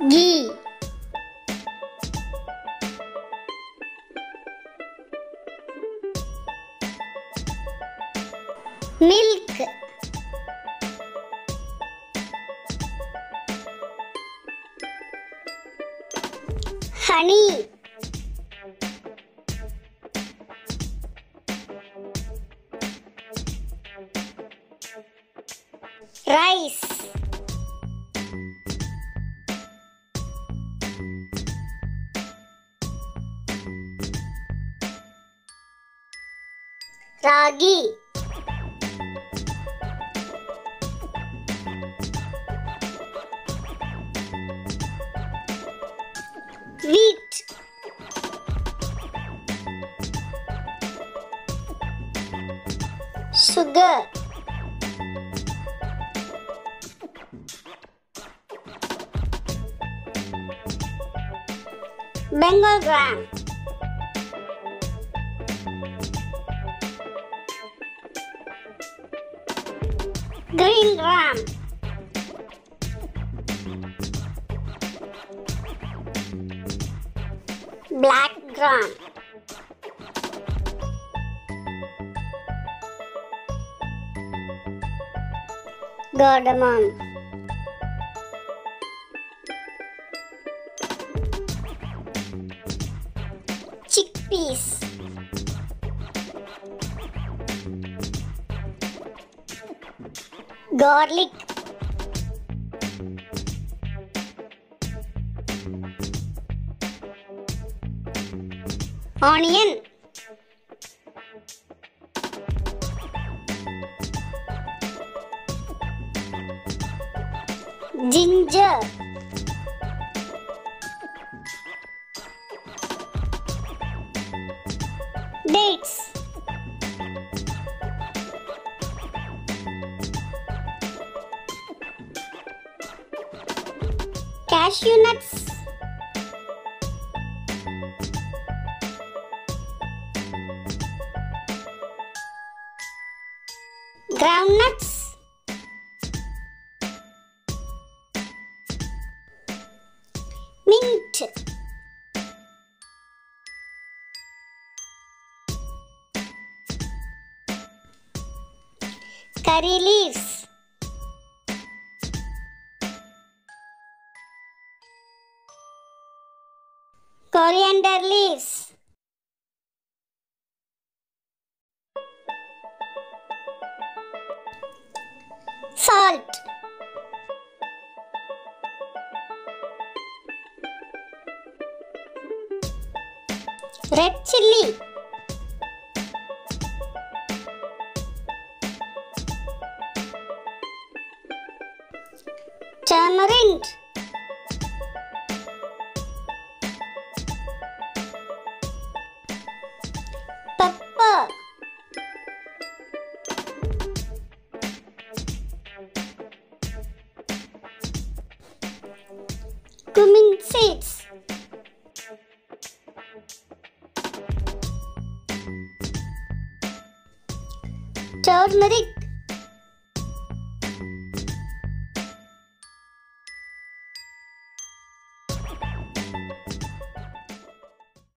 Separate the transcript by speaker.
Speaker 1: ghee milk. Honey. Rice ragi wheat. Sugar. Bengal gram Green gram. Black gram. Cardamom chickpeas garlic onion ginger dates cashew nuts. Groundnuts mint. Curry leaves coriander leaves. Salt. Red chilli tamarind और मेरे